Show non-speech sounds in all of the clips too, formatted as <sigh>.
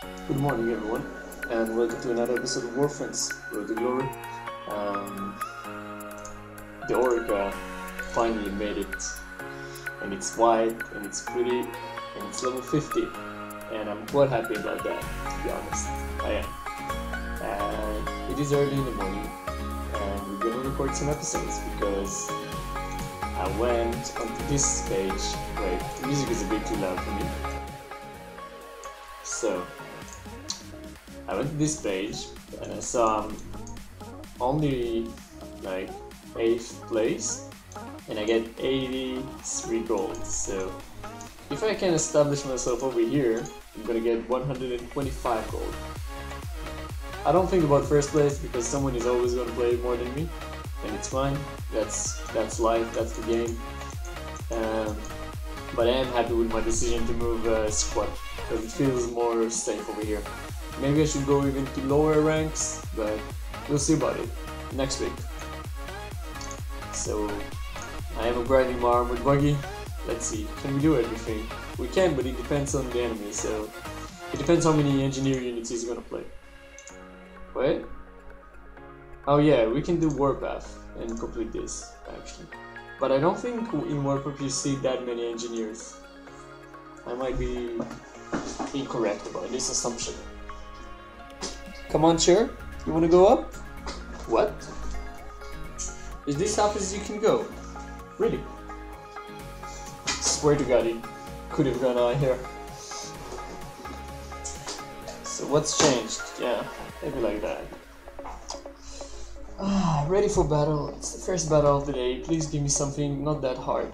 Good morning, everyone, and welcome to another episode of Warfriends Road to Glory. Um, the Orca finally made it, and it's white, and it's pretty, and it's level 50, and I'm quite happy about that, to be honest. I am. And it is early in the morning, and we're gonna record some episodes because I went onto this page. Wait, the music is a bit too loud for me. So, I went to this page and I saw I'm only like 8th place and I get 83 gold. So, if I can establish myself over here, I'm gonna get 125 gold. I don't think about first place because someone is always gonna play more than me, and it's fine. That's that's life. That's the game. Um, but I am happy with my decision to move uh, squad because it feels more safe over here. Maybe I should go even to lower ranks, but we'll see about it next week. So I am upgrading my armored buggy. Let's see, can we do everything? We can, but it depends on the enemy. So it depends how many engineer units he's gonna play. Wait. Oh yeah, we can do Warpath and complete this actually. But I don't think in Warpath you see that many engineers. I might be incorrect about this assumption. Come on, chair. You wanna go up? What? Is this up as you can go? Really? Swear to God, it could have gone on here. So what's changed? Yeah, maybe like that. Ah, ready for battle. It's the first battle of the day. Please give me something not that hard.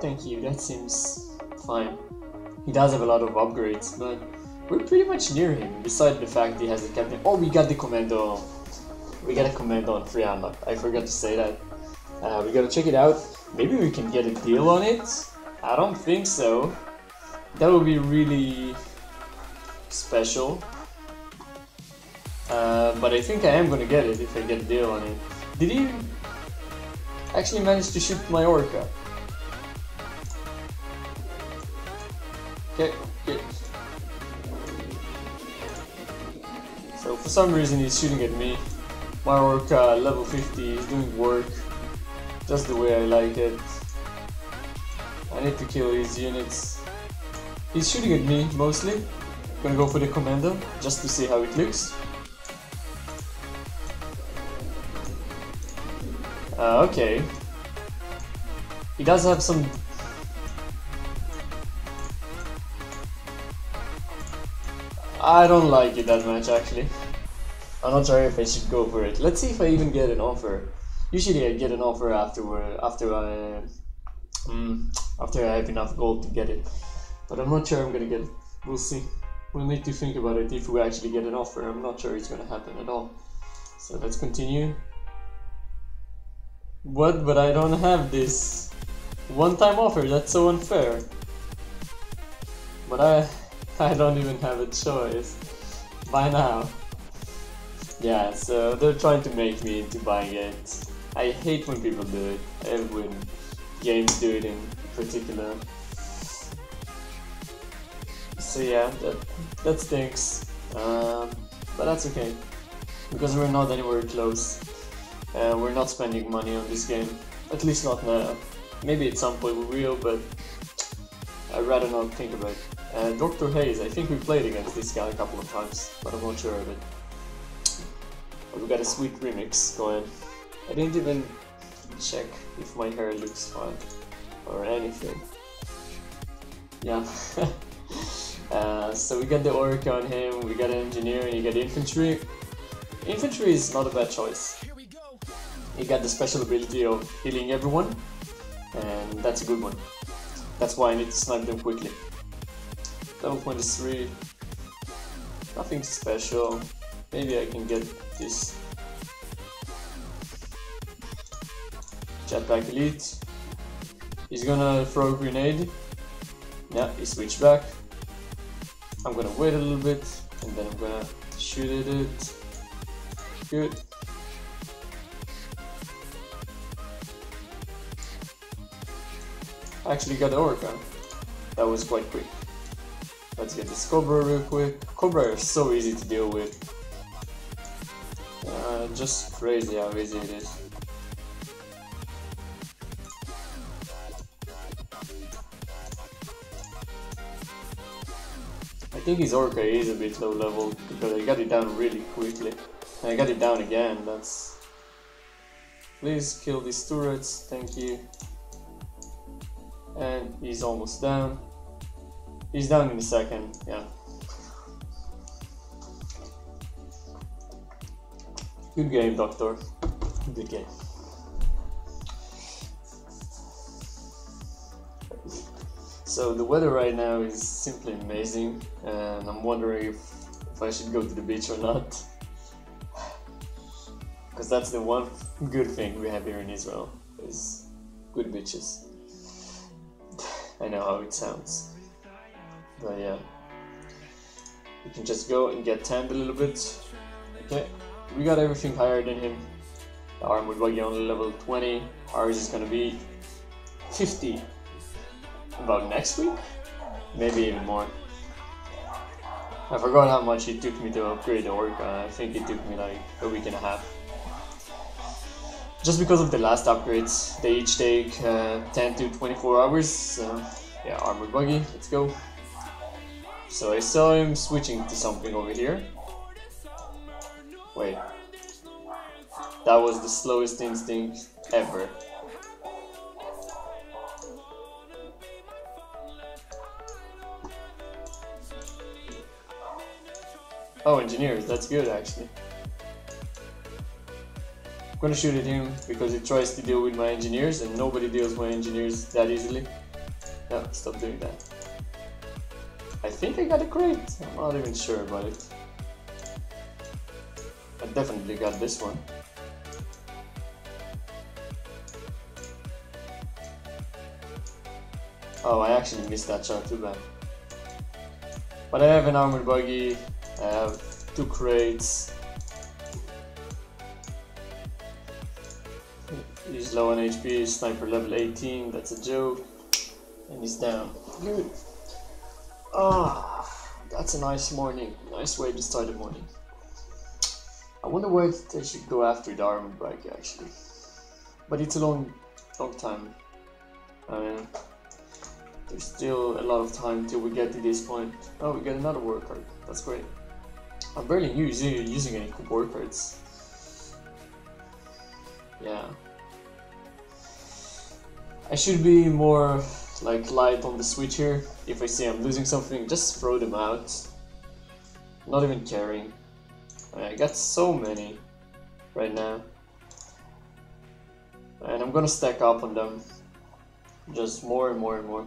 Thank you, that seems fine. He does have a lot of upgrades, but we're pretty much near him, besides the fact he has a captain. Oh, we got the commando. We got a commando on free unlock. I forgot to say that. Uh, we gotta check it out. Maybe we can get a deal on it? I don't think so. That would be really special. Uh, but I think I am gonna get it if I get a deal on it. Did he actually manage to shoot my orca? Okay, good. So for some reason he's shooting at me. My orca level 50 is doing work just the way I like it. I need to kill his units. He's shooting at me mostly. Gonna go for the commando just to see how it looks. Uh, okay. He does have some... I don't like it that much actually. I'm not sure if I should go for it. Let's see if I even get an offer. Usually I get an offer after after I um, after I have enough gold to get it. But I'm not sure I'm gonna get it. We'll see. We'll need to think about it if we actually get an offer. I'm not sure it's gonna happen at all. So let's continue. What? But I don't have this one-time offer. That's so unfair. But I, <laughs> I don't even have a choice by now. Yeah, so they're trying to make me into buying it. I hate when people do it, and when games do it in particular. So yeah, that, that stinks. Um, but that's okay, because we're not anywhere close. Uh, we're not spending money on this game, at least not now. Maybe at some point we will, but I'd rather not think about it. Uh, Dr. Hayes, I think we played against this guy a couple of times, but I'm not sure of it. But we got a sweet remix going. I didn't even check if my hair looks fine or anything. Yeah. <laughs> uh, so we got the Orca on him, we got an engineer, and you got infantry. Infantry is not a bad choice. He got the special ability of healing everyone, and that's a good one. That's why I need to snipe them quickly. Level 23, nothing special. Maybe I can get this Jetpack Elite. He's gonna throw a grenade. Yeah, he switched back. I'm gonna wait a little bit and then I'm gonna shoot at it. Good. Actually got Orca. That was quite quick. Let's get this Cobra real quick. Cobra are so easy to deal with. Uh, just crazy how easy it is. I think his Orca is a bit low level because I got it down really quickly. And I got it down again, that's... Please kill these turrets, thank you. And he's almost down. He's down in a second, yeah. Good game, Doctor. Good game. So the weather right now is simply amazing and I'm wondering if, if I should go to the beach or not. <laughs> Because that's the one good thing we have here in Israel, is good beaches. I know how it sounds. But yeah. We can just go and get tanned a little bit. Okay, we got everything higher than him. The armored buggy only level 20. Ours is gonna be 50 about next week? Maybe even more. I forgot how much it took me to upgrade the Orca. I think it took me like a week and a half. Just because of the last upgrades, they each take uh, 10 to 24 hours. So yeah, armored buggy, let's go. So I saw him switching to something over here. Wait. That was the slowest instinct ever. Oh, engineers, that's good actually. I'm gonna shoot at him because he tries to deal with my engineers and nobody deals with my engineers that easily. No, stop doing that. I think I got a crate. I'm not even sure about it. I definitely got this one. Oh, I actually missed that shot, too bad. But I have an armored buggy, I have two crates. Low on HP, sniper level 18, that's a joke. And he's down. Good. Ah, that's a nice morning. Nice way to start the morning. I wonder why they should go after the armored bike actually. But it's a long, long time. I mean, there's still a lot of time till we get to this point. Oh, we get another war card. That's great. I'm barely using using any war cards. Yeah. I should be more like light on the switch here. If I see I'm losing something, just throw them out. Not even caring. I, got so many right now. And I'm gonna stack up on them. Just more and more and more.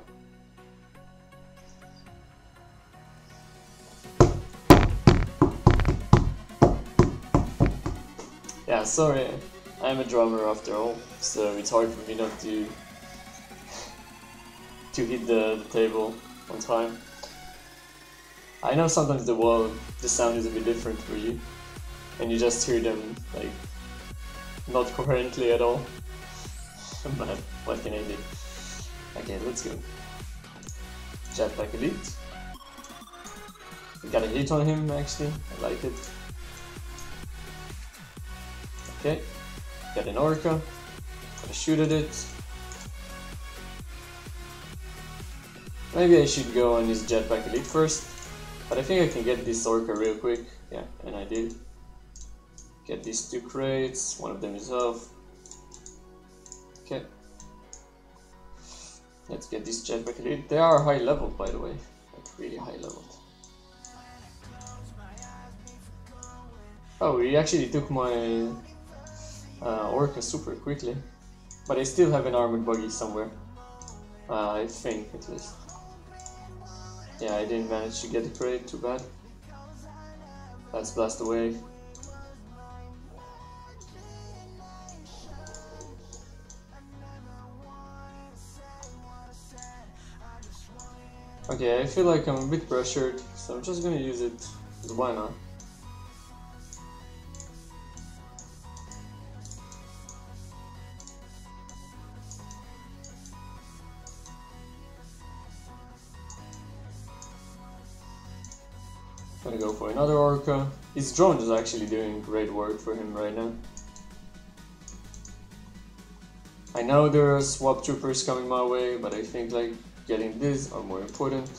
Yeah, sorry, I'm a drummer after all, so it's hard for me not to to hit the, the table on time. I know sometimes the wall, the sound is a bit different for you, and you just hear them like not coherently at all. <laughs> but what can I do? Okay, let's go. Jetpack Elite. We got a hit on him actually, I like it. Okay, get an orca, gonna shoot at it. Maybe I should go on this jetpack elite first, but I think I can get this orca real quick. Yeah, and I did. Get these two crates, one of them is off. Okay. Let's get this jetpack elite. They are high level by the way, like really high level. Oh, he actually took my uh, Orca super quickly. But I still have an armored buggy somewhere. Uh, I think, at least. Yeah, I didn't manage to get the crate, too bad. Let's blast away. Okay, I feel like I'm a bit pressured, so I'm just gonna use it, why not? Gonna go for another Orca. His drone is actually doing great work for him right now. I know there are swap troopers coming my way, but I think like getting these are more important.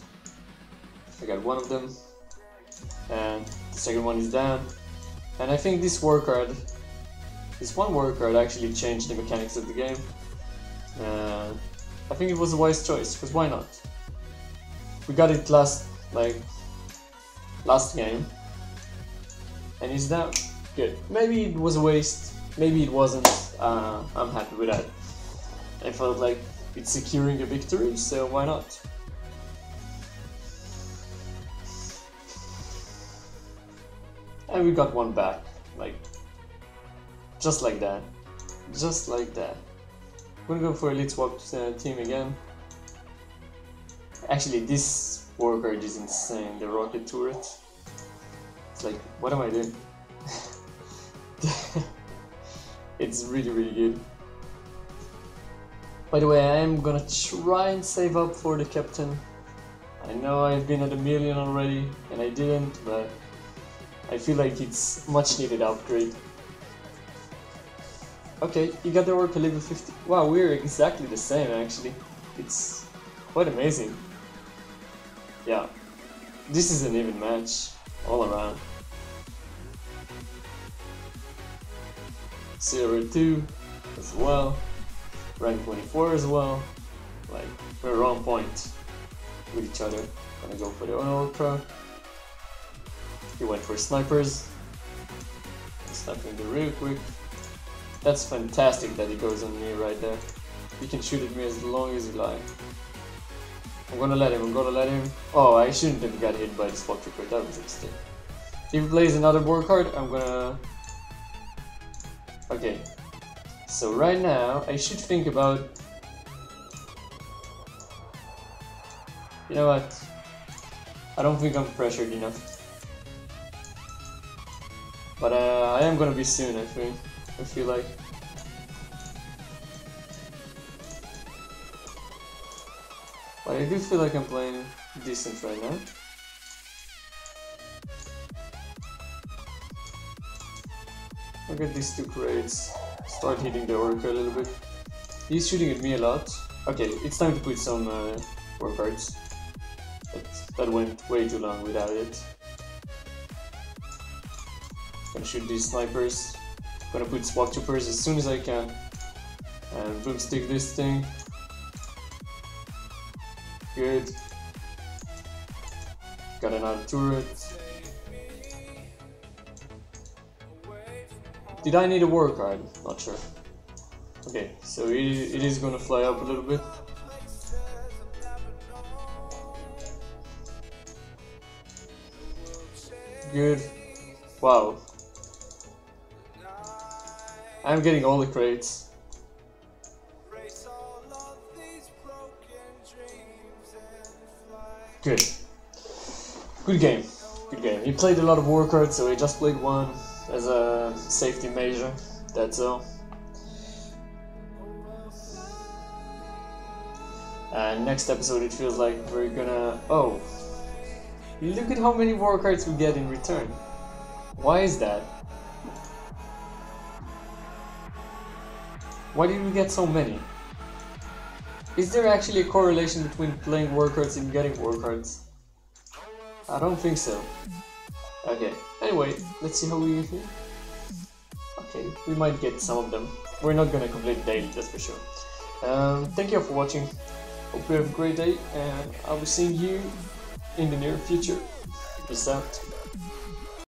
I got one of them, and the second one is down. And I think this war card, this one war card actually changed the mechanics of the game. Uh, I think it was a wise choice, because why not? We got it last, like, last game, and he's down. Good. Maybe it was a waste, maybe it wasn't. Uh, I'm happy with that. I felt like it's securing a victory, so why not? And we got one back, like, just like that. Just like that. I'm gonna go for Elite Swap uh, team again. Actually, this war card is insane, the rocket turret. It's like, what am I doing? <laughs> it's really, really good. By the way, I am gonna try and save up for the captain. I know I've been at a million already, and I didn't, but I feel like it's much needed upgrade. Okay, you got the work level 50. Wow, we're exactly the same actually. It's quite amazing. Yeah, this is an even match all around. 0 2 as well rank 24 as well. Like, we're on point with each other. Gonna go for the Ultra. He went for snipers. Sniping the real quick. That's fantastic that he goes on me right there. He can shoot at me as long as he like. I'm gonna let him, I'm gonna let him. Oh, I shouldn't have got hit by the spot trooper, that was a mistake. If he plays another board card, I'm gonna... Okay, so right now, I should think about... You know what? I don't think I'm pressured enough. But uh, I am gonna be soon, I think. I feel like. I do feel like I'm playing decent right now. Look at these two crates start hitting the Oracle a little bit. He's shooting at me a lot. Okay, it's time to put some uh, war cards. But that went way too long without it. Gonna shoot these snipers. Gonna put swap troopers as soon as I can. And boomstick this thing. Good. Got another turret. Did I need a war card? Not sure. Okay, so it, it is gonna fly up a little bit. Good. Wow. I'm getting all the crates. Good. Good game. Good game. He played a lot of war cards, so he just played one as a safety measure, that's all. And next episode it feels like we're gonna... Oh! Look at how many war cards we get in return. Why is that? Why did we get so many? Is there actually a correlation between playing war cards and getting war cards? I don't think so. Okay, anyway, let's see how we... get here. Okay, we might get some of them. We're not gonna complete daily, that's for sure. Um, thank you for watching. Hope you have a great day, and I will be seeing you in the near future. Peace out.